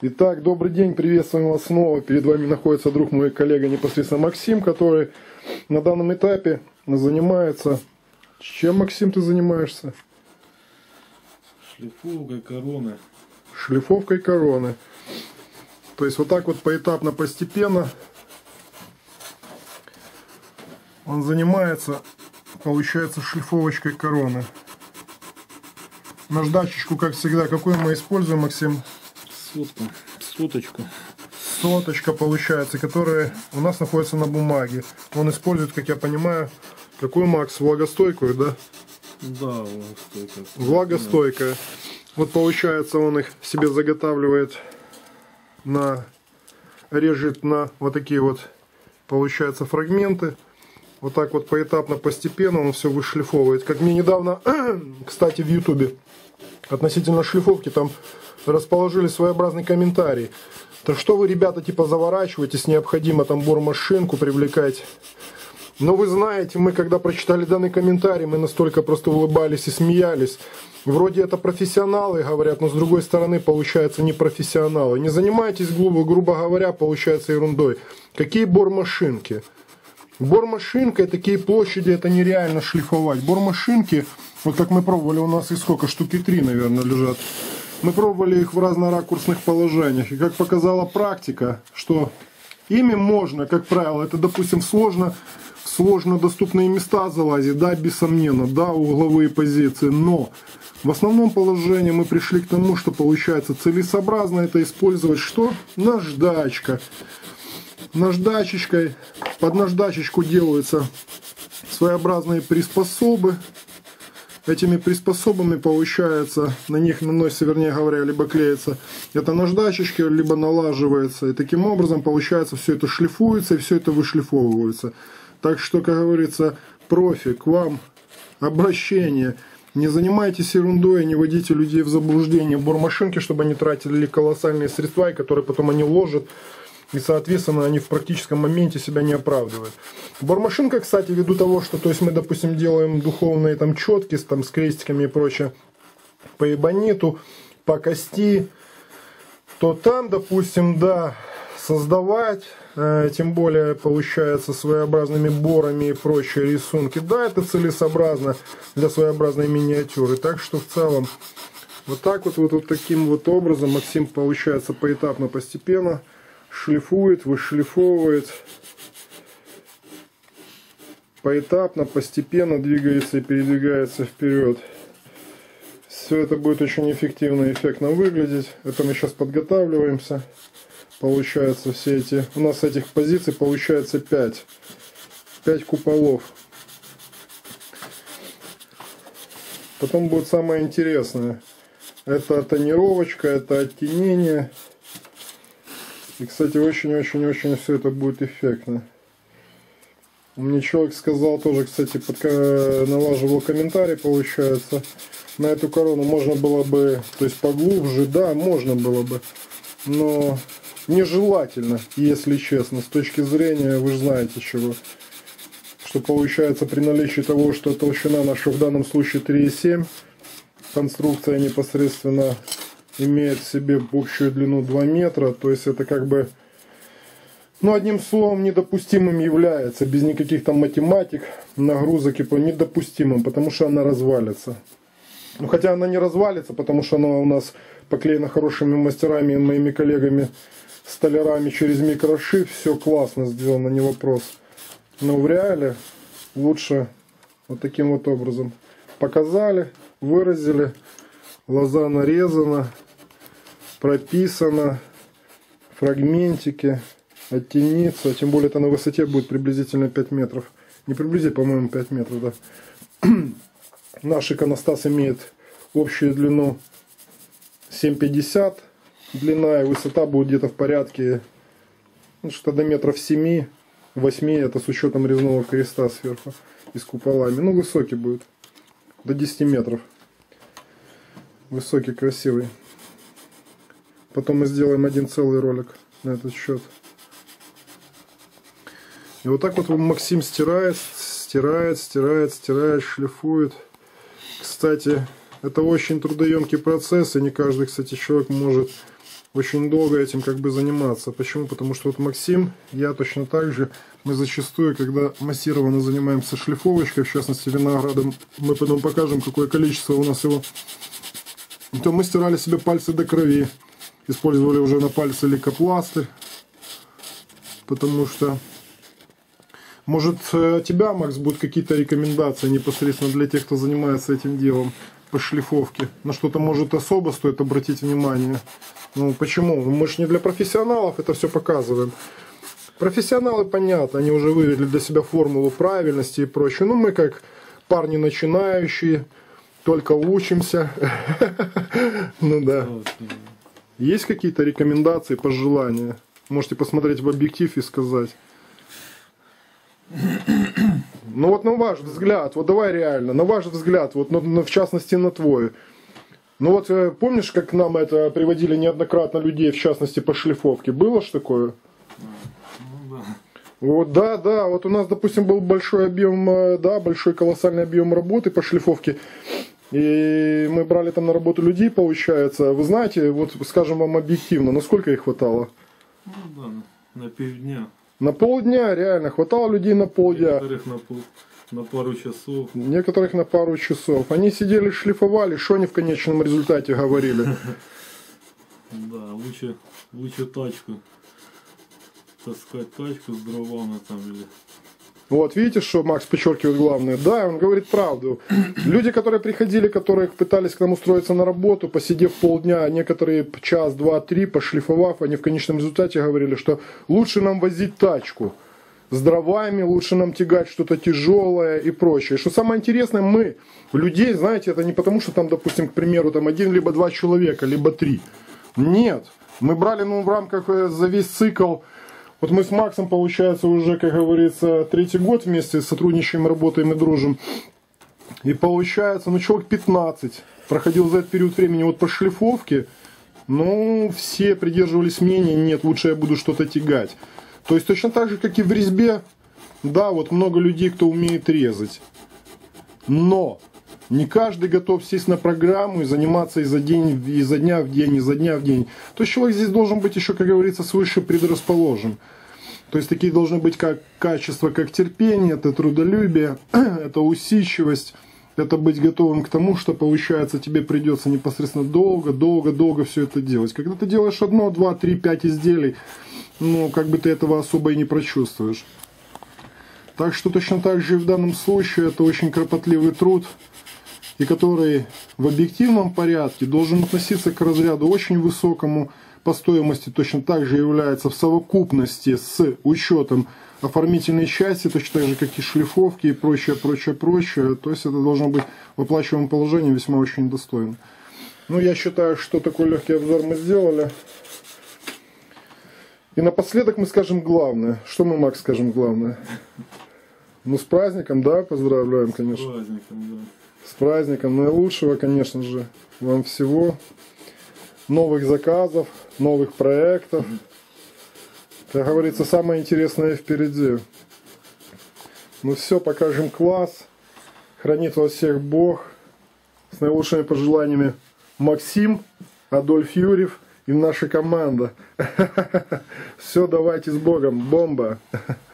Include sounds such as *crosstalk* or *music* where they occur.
Итак, добрый день, приветствуем вас снова. Перед вами находится друг мой коллега непосредственно Максим, который на данном этапе занимается... Чем, Максим, ты занимаешься? Шлифовкой короны. Шлифовкой короны. То есть вот так вот поэтапно, постепенно он занимается, получается, шлифовочкой короны. Наждачечку, как всегда, какую мы используем, Максим? Сотку. Соточку. Соточка получается, которая у нас находится на бумаге. Он использует, как я понимаю, какую, Макс, влагостойкую, да? Да, влагостойкая. Влагостойкая. Вот получается, он их себе заготавливает на режет на вот такие вот получается фрагменты. Вот так вот поэтапно, постепенно он все вышлифовывает. Как мне недавно, *clears throat* кстати, в Ютубе относительно шлифовки там расположили своеобразный комментарий. То что вы, ребята, типа заворачиваетесь, необходимо там бормашинку привлекать. Но вы знаете, мы когда прочитали данный комментарий, мы настолько просто улыбались и смеялись. Вроде это профессионалы говорят, но с другой стороны получается не профессионалы. Не занимайтесь, грубо, грубо говоря, получается ерундой. Какие бормашинки? Бормашинка и такие площади это нереально шлифовать. Бормашинки, вот как мы пробовали, у нас и сколько, штуки три, наверное, лежат. Мы пробовали их в разноракурсных положениях. И как показала практика, что ими можно, как правило, это, допустим, сложно, сложно доступные места залазить, да, бессомненно, да, угловые позиции, но в основном положении мы пришли к тому, что получается целесообразно это использовать что? Наждачка. Наждачечкой, под наждачечку делаются своеобразные приспособы, Этими приспособами получается, на них наносится, вернее говоря, либо клеится это наждачечки, либо налаживается. И таким образом получается все это шлифуется и все это вышлифовывается. Так что, как говорится, профи, к вам обращение. Не занимайтесь ерундой, не водите людей в заблуждение в бормашинке, чтобы они тратили колоссальные средства, и которые потом они ложат и, соответственно, они в практическом моменте себя не оправдывают. Бормашинка, кстати, ввиду того, что то есть мы, допустим, делаем духовные там четки с, там, с крестиками и прочее по эбониту, по кости, то там, допустим, да, создавать, э, тем более получается своеобразными борами и прочие рисунки, да, это целесообразно для своеобразной миниатюры. Так что в целом вот так вот, вот, вот таким вот образом Максим получается поэтапно, постепенно шлифует, вышлифовывает, поэтапно, постепенно двигается и передвигается вперед. Все это будет очень эффективно и эффектно выглядеть. Это мы сейчас подготавливаемся. Получается все эти... У нас этих позиций получается 5. 5 куполов. Потом будет самое интересное. Это тонировочка, это оттенение. И, кстати, очень-очень-очень все это будет эффектно. Мне человек сказал тоже, кстати, под, налаживал комментарий, получается. На эту корону можно было бы, то есть поглубже, да, можно было бы. Но нежелательно, если честно, с точки зрения, вы же знаете чего. Что получается при наличии того, что толщина наша в данном случае 3,7, конструкция непосредственно имеет в себе общую длину 2 метра, то есть это как бы, ну одним словом, недопустимым является, без никаких там математик, нагрузок и по недопустимым, потому что она развалится. Ну хотя она не развалится, потому что она у нас поклеена хорошими мастерами, моими коллегами, столярами через микрошив, все классно сделано, не вопрос. Но в реале лучше вот таким вот образом. Показали, выразили, лоза нарезана, прописано, фрагментики, оттениться, тем более это на высоте будет приблизительно 5 метров. Не приблизительно, по-моему, 5 метров, да. *clears throat* Наш иконостас имеет общую длину 7,50, длина и высота будет где-то в порядке ну, что до метров 7, 8, это с учетом резного креста сверху и с куполами. Ну, высокий будет, до 10 метров. Высокий, красивый. Потом мы сделаем один целый ролик на этот счет. И вот так вот Максим стирает, стирает, стирает, стирает, шлифует. Кстати, Это очень трудоемкий процесс, и не каждый, кстати, человек может очень долго этим как бы заниматься. Почему? Потому что вот Максим, я точно так же, мы зачастую, когда массированно занимаемся шлифовочкой, в частности виноградом, мы потом покажем, какое количество у нас его, то мы стирали себе пальцы до крови, использовали уже на пальце лейкопластырь, потому что может, э, тебя, Макс, будут какие-то рекомендации непосредственно для тех, кто занимается этим делом по шлифовке? На что-то, может, особо стоит обратить внимание? Ну, почему? Мы же не для профессионалов это все показываем. Профессионалы, понятно, они уже вывели для себя формулу правильности и прочее. Ну, мы как парни начинающие, только учимся. *laughs* Ну да. Есть какие-то рекомендации, пожелания? Можете посмотреть в объектив и сказать. Ну вот на ваш взгляд, вот давай реально, на ваш взгляд, вот ну, ну, в частности на твой. Ну вот э, помнишь, как нам это приводили неоднократно людей, в частности по шлифовке? Было ж такое? Вот, да, да, вот у нас, допустим, был большой объем, э, да, большой колоссальный объем работы по шлифовке. И мы брали там на работу людей, получается. Вы знаете, вот скажем вам объективно, насколько их хватало? Ну да, на півдня. На полдня, реально, хватало людей на полдня. Некоторых на, пол, на пару часов. Некоторых на пару часов. Они сидели, шлифовали, что они в конечном результате говорили. *laughs* Да, лучше, лучше тачку. Таскать тачку с дровами там или... Вот, видите, что Макс подчеркивает главное? Да, он говорит правду. *clears throat* Люди, которые приходили, которые пытались к нам устроиться на работу, посидев полдня, некоторые час, два, три, пошлифовав, они в конечном результате говорили, что лучше нам возить тачку с дровами, лучше нам тягать что-то тяжелое и прочее. Что самое интересное, мы людей, знаете, это не потому, что там, допустим, к примеру, там один либо два человека, либо три. Нет. Мы брали, ну, в рамках э, за весь цикл вот мы с Максом, получается, уже, как говорится, третий год вместе сотрудничаем, работаем и дружим. И получается, ну, человек 15 проходил за этот период времени вот по шлифовке. Ну, все придерживались мнения, нет, лучше я буду что-то тягать. То есть точно так же, как и в резьбе, да, вот много людей, кто умеет резать. Но не каждый готов сесть на программу и заниматься изо, день, изо дня в день, изо дня в день. То есть человек здесь должен быть еще, как говорится, свыше предрасположен. То есть такие должны быть как качества, как терпение, это трудолюбие, *clears throat* это усидчивость, это быть готовым к тому, что получается тебе придется непосредственно долго, долго, долго все это делать. Когда ты делаешь одно, два, три, пять изделий, ну, как бы ты этого особо и не прочувствуешь. Так что точно так же и в данном случае это очень кропотливый труд, и который в объективном порядке должен относиться к разряду очень высокому, по стоимости точно так же является в совокупности с учетом оформительной части, точно так же, как и шлифовки и прочее, прочее, прочее. То есть это должно быть в оплачиваемом положении весьма очень достойно. Ну, я считаю, что такой легкий обзор мы сделали. И напоследок мы скажем главное. Что мы, Макс, скажем главное? Ну, с праздником, да, поздравляем, С конечно. праздником, да. С праздником наилучшего, конечно же, вам всего. Новых заказов, новых проектов. Как говорится, самое интересное впереди. Ну все, покажем класс. Хранит вас всех Бог. С наилучшими пожеланиями Максим, Адольф Юрьев и наша команда. *laughs* Все, давайте с Богом. Бомба. *laughs*